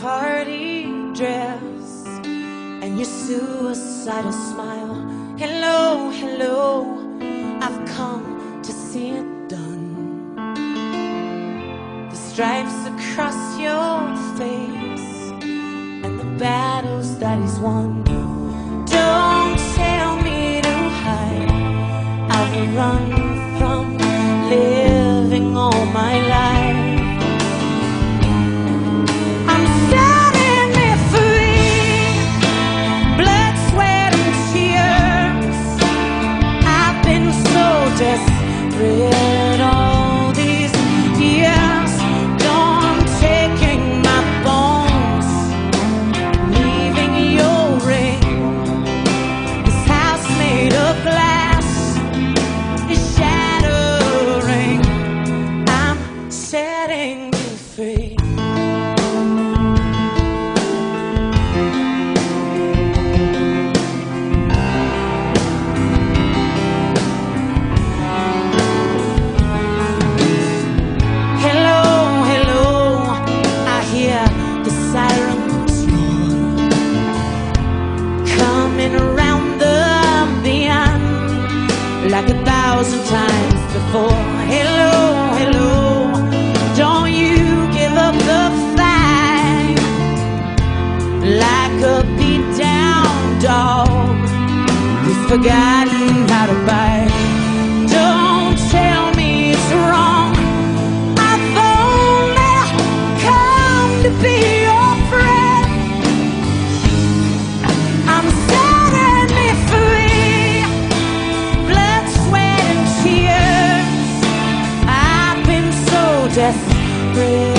party dress and your suicidal smile. Hello, hello, I've come to see it done. The stripes across your face and the battles that he's won. Don't tell me to hide. I've run from living all my life. spin around the bend like a thousand times before. Hello, hello, don't you give up the fight like a beat down dog who's forgotten how to bite. Don't tell me it's wrong. I've only come to be. break.